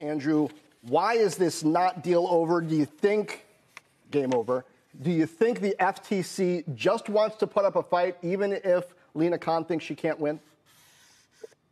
Andrew, why is this not deal over? Do you think, game over, do you think the FTC just wants to put up a fight even if Lina Khan thinks she can't win?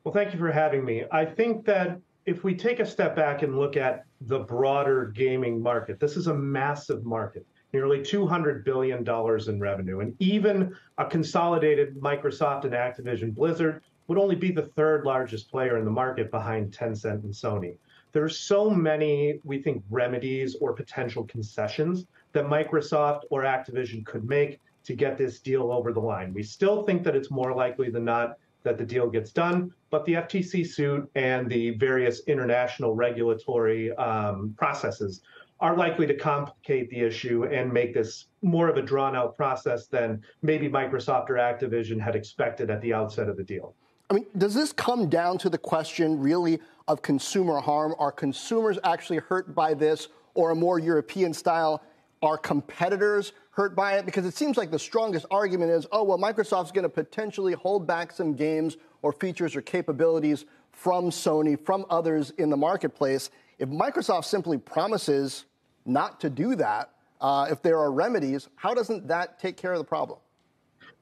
Well, thank you for having me. I think that if we take a step back and look at the broader gaming market, this is a massive market, nearly $200 billion in revenue. And even a consolidated Microsoft and Activision Blizzard would only be the third largest player in the market behind Tencent and Sony. There's so many, we think, remedies or potential concessions that Microsoft or Activision could make to get this deal over the line. We still think that it's more likely than not that the deal gets done, but the FTC suit and the various international regulatory um, processes are likely to complicate the issue and make this more of a drawn out process than maybe Microsoft or Activision had expected at the outset of the deal. I mean, does this come down to the question really of consumer harm? Are consumers actually hurt by this or a more European style? Are competitors hurt by it? Because it seems like the strongest argument is oh, well, Microsoft's going to potentially hold back some games or features or capabilities from Sony, from others in the marketplace. If Microsoft simply promises not to do that, uh, if there are remedies, how doesn't that take care of the problem?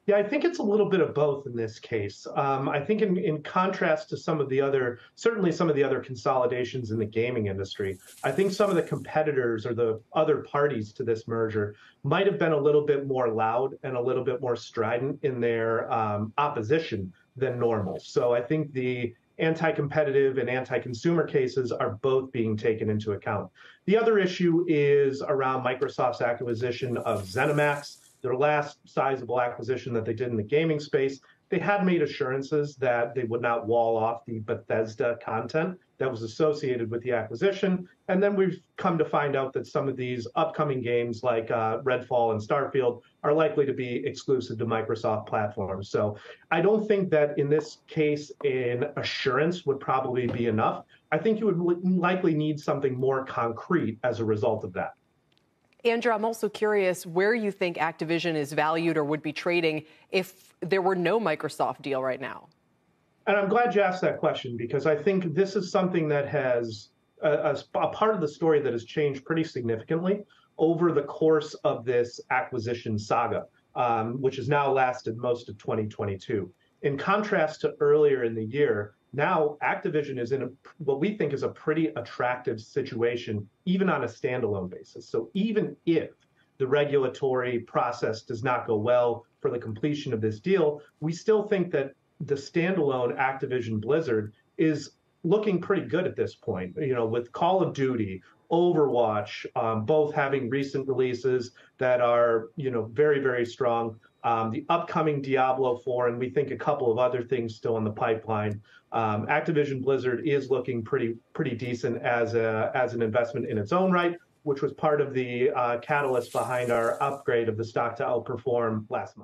Yeah, I think it's a little bit of both in this case. Um, I think, in, in contrast to some of the other, certainly some of the other consolidations in the gaming industry, I think some of the competitors or the other parties to this merger might have been a little bit more loud and a little bit more strident in their um, opposition than normal. So I think the anti competitive and anti consumer cases are both being taken into account. The other issue is around Microsoft's acquisition of ZeniMax their last sizable acquisition that they did in the gaming space, they had made assurances that they would not wall off the Bethesda content that was associated with the acquisition. And then we've come to find out that some of these upcoming games, like uh, Redfall and Starfield, are likely to be exclusive to Microsoft platforms. So I don't think that in this case, an assurance would probably be enough. I think you would likely need something more concrete as a result of that. Andrew, I'm also curious where you think Activision is valued or would be trading if there were no Microsoft deal right now. And I'm glad you asked that question because I think this is something that has a, a, a part of the story that has changed pretty significantly over the course of this acquisition saga, um, which has now lasted most of 2022. In contrast to earlier in the year, now Activision is in a, what we think is a pretty attractive situation, even on a standalone basis. So even if the regulatory process does not go well for the completion of this deal, we still think that the standalone Activision Blizzard is looking pretty good at this point. You know, with Call of Duty, Overwatch, um, both having recent releases that are, you know, very, very strong. Um, the upcoming Diablo 4, and we think a couple of other things still in the pipeline. Um, Activision Blizzard is looking pretty pretty decent as a as an investment in its own right, which was part of the uh, catalyst behind our upgrade of the stock to outperform last month.